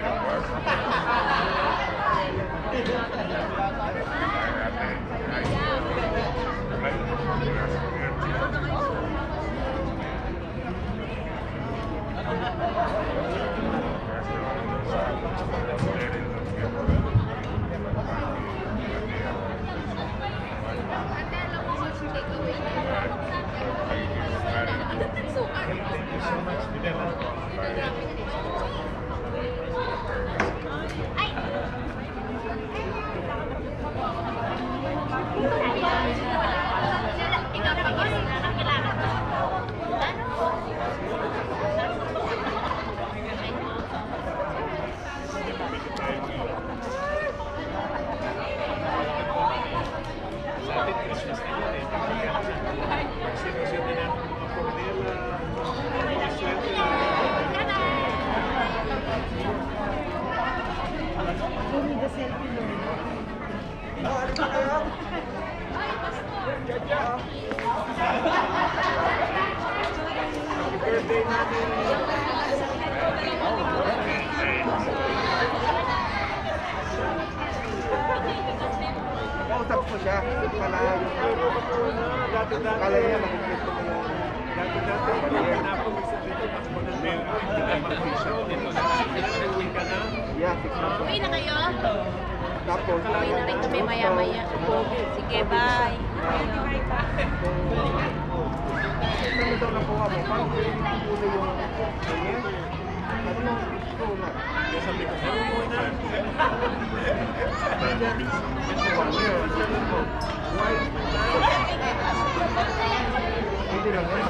so much. Birthday natin. Kausap ko siya. Dati-dati. Kala niya na rin kami maya-maya. Sige, bye. Ano daw na po ako? Paano ko yung puno yung ganyan? Sabi mo, gusto ko na. Sabi ko, ano mo na? Why? Hindi lang yan.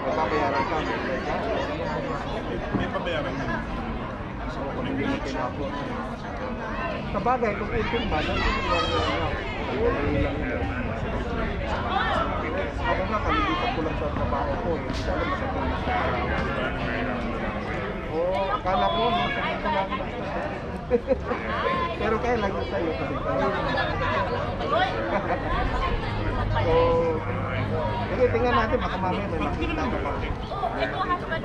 Magpapayaran ka. May pabayaran din. Hindi tinapos. Sabagay, kung itin ba, nandun yung mga. Ako nga, kalilipat ko lang sa trabaho ko. eh. Hindi ko alam masatulis sa trabaho. Oo, akala ko, nung ko lang Pero kaya lang yun sa'yo kasi So, sige, tingnan natin, baka mamaya may makita. Ito, husband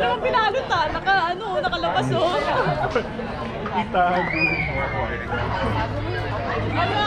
naman pinalot ah. Naka, ano, nakalabas oh. Itago. Ano?